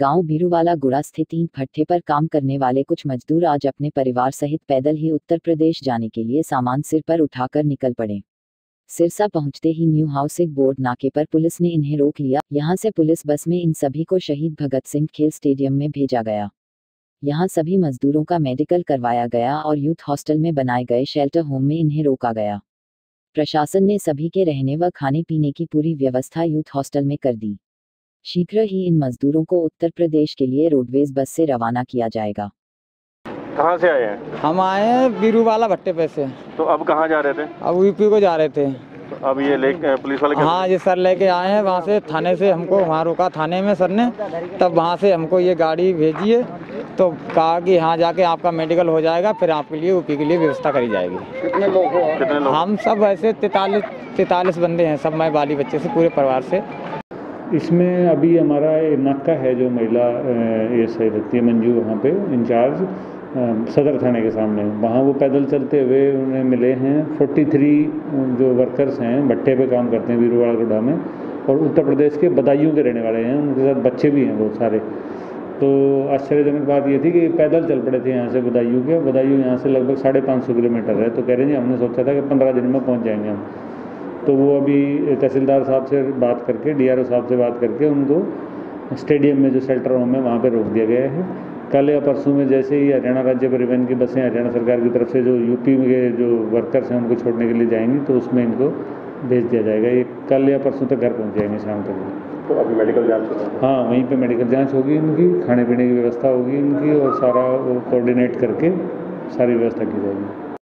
गाँव बीरूवाला गुड़ा स्थित ईंट भट्ठे पर काम करने वाले कुछ मजदूर आज अपने परिवार सहित पैदल ही उत्तर प्रदेश जाने के लिए सामान सिर पर उठाकर निकल पड़े। सिरसा पहुँचते ही न्यू हाउसिंग बोर्ड नाके पर पुलिस ने इन्हें रोक लिया। यहाँ से पुलिस बस में इन सभी को शहीद भगत सिंह खेल स्टेडियम में भेजा गया। यहाँ सभी मजदूरों का मेडिकल करवाया गया और यूथ हॉस्टल में बनाए गए शेल्टर होम में इन्हें रोका गया। प्रशासन ने सभी के रहने व खाने पीने की पूरी व्यवस्था यूथ हॉस्टल में कर दी। शीघ्र ही इन मजदूरों को उत्तर प्रदेश के लिए रोडवेज़ बस से रवाना किया जाएगा। कहाँ से आए हैं? हम आए हैं बीरूवाला भट्टे पे से। तो अब कहाँ जा रहे थे? अब यूपी को जा रहे थे। तो अब ये ले पुलिस वाले हाँ ये सर लेके आए हैं वहाँ से थाने से हमको वहाँ रोका थाने में सर ने। तब वहाँ से हमको ये गाड़ी भेजी है तो कहा कि यहाँ जाके आपका मेडिकल हो जाएगा फिर आपके लिए यूपी के लिए व्यवस्था करी जाएगी। कितने लोग हो कितने लोग? हम सब ऐसे तैतालीस तैतालीस बंदे हैं सब मैं बाली बच्चे से पूरे परिवार से। इसमें अभी हमारा नाका है जो महिला ये सही रहती है, मंजू वहाँ पे, इंचार्ज सदर थाने के सामने। वहाँ वो पैदल चलते हुए उन्हें मिले हैं। 43 जो वर्कर्स हैं भट्टे पे काम करते हैं वीरवाड़ा गुड़ा में और उत्तर प्रदेश के बदायूं के रहने वाले हैं। उनके साथ बच्चे भी हैं बहुत सारे। तो आश्चर्यजनक बात ये थी कि पैदल चल पड़े थे यहाँ से बदायूं के। बदायूं यहाँ से लगभग साढ़े पाँच सौ किलोमीटर है। तो कह रहे हैं हमने सोचा था कि पंद्रह दिन में पहुँच जाएँगे हम। तो वो अभी तहसीलदार साहब से बात करके डीआरओ साहब से बात करके उनको स्टेडियम में जो शेल्टर होम है वहाँ पर रोक दिया गया है। कल या परसों में जैसे ही हरियाणा राज्य परिवहन की बसें हरियाणा सरकार की तरफ़ से जो यूपी के जो वर्कर्स हैं उनको छोड़ने के लिए जाएँगी तो उसमें इनको भेज दिया जाएगा। ये कल या परसों तक घर पहुँच जाएँगे शाम तक। तो अभी मेडिकल जाँच हो वहीं पे मेडिकल जाँच होगी इनकी खाने पीने की व्यवस्था होगी इनकी और सारा वो कोऑर्डिनेट करके सारी व्यवस्था की जाएगी।